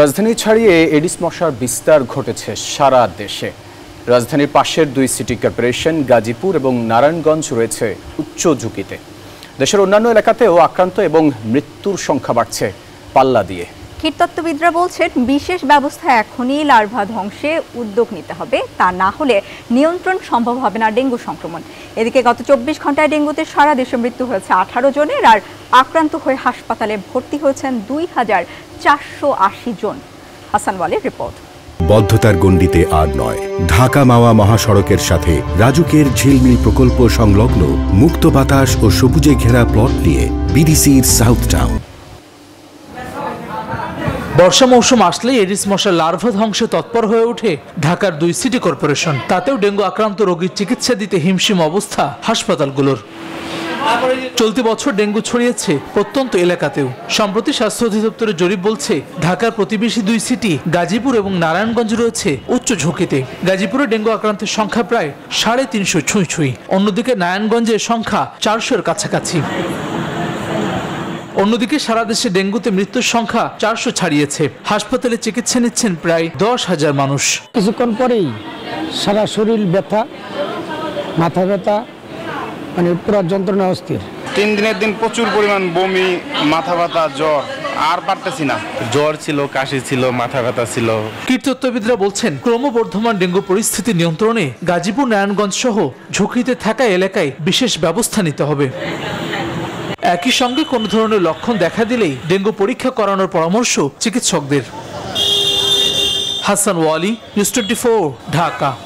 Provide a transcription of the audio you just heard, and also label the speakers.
Speaker 1: রাজধানী ছাড়িয়ে এডিস মশার বিস্তার ঘটেছে সারা দেশে। রাজধানীর পাশের দুই সিটি কর্পোরেশন, গাজীপুর এবং নারায়ণগঞ্জ রয়েছে উচ্চ ঝুঁকিতে। দেশের অন্যান্য এলাকাতেও আক্রান্ত এবং মৃত্যুর সংখ্যা বাড়ছে পাল্লা দিয়ে।
Speaker 2: কীটতত্ত্ববিদরা বলছেন, বিশেষ ব্যবস্থা এখনই লার্ভা ধ্বংসে উদ্যোগ নিতে হবে, তা না হলে নিয়ন্ত্রণ সম্ভব হবে না ডেঙ্গু সংক্রমণ। এদিকে গত চব্বিশ ঘন্টায় ডেঙ্গুতে সারা দেশে মৃত্যু হয়েছে আঠারো জনের, আর আক্রান্ত হয়ে হাসপাতালে ভর্তি হয়েছেন দুই হাজার চারশো আশি জন। হাসান ওয়ালির রিপোর্ট।
Speaker 3: বদ্ধতার গণ্ডিতে আর নয়। ঢাকা মাওয়া মহাসড়কের সাথে রাজুকের ঝিলমিল প্রকল্প সংলগ্ন মুক্ত বাতাস ও সবুজে ঘেরা প্লট নিয়ে বিডিসির সাউথ টাউন।
Speaker 4: বর্ষা মৌসুম আসলেই এডিস মশার লার্ভা ধ্বংসে তৎপর হয়ে ওঠে ঢাকার দুই সিটি কর্পোরেশন। তাতেও ডেঙ্গু আক্রান্ত রোগীর চিকিৎসা দিতে হিমশিম অবস্থা হাসপাতালগুলোর। চলতি বছর ডেঙ্গু ছড়িয়েছে প্রত্যন্ত এলাকাতেও। সম্প্রতি স্বাস্থ্য অধিদপ্তরের জরিপ বলছে, ঢাকার প্রতিবেশী দুই সিটি, গাজীপুর এবং নারায়ণগঞ্জ রয়েছে উচ্চ ঝুঁকিতে। গাজীপুরে ডেঙ্গু আক্রান্তের সংখ্যা প্রায় সাড়ে তিনশো ছুঁই ছুঁই। অন্যদিকে নারায়ণগঞ্জের সংখ্যা চারশোর কাছাকাছি। অন্যদিকে সারা দেশে ডেঙ্গুতে মৃত্যুর সংখ্যা চারশো ছাড়িয়েছে। হাসপাতালে চিকিৎসা নিচ্ছেন প্রায় দশ হাজার মানুষ।
Speaker 5: কিছুক্ষণ পরেই সারা শরীর ব্যথা মাথা ব্যথা মানে পুরো যন্ত্রণা অস্থির।
Speaker 6: তিন দিনের দিন প্রচুর পরিমাণ বমি মাথা ব্যথা জ্বর আর পারতেছি না।
Speaker 7: জ্বর ছিল কাশি ছিল মাথা ব্যথা ছিল।
Speaker 4: কীটতত্ত্ববিদরা বলছেন ক্রমবর্ধমান ডেঙ্গু পরিস্থিতি নিয়ন্ত্রণে গাজীপুর নারায়ণগঞ্জ সহ ঝুঁকিতে থাকা এলাকায় বিশেষ ব্যবস্থা নিতে হবে। একই সঙ্গে কোনো ধরনের লক্ষণ দেখা দিলেই ডেঙ্গু পরীক্ষা করানোর পরামর্শ চিকিৎসকদের। Hasan Wali, news twenty Dhaka.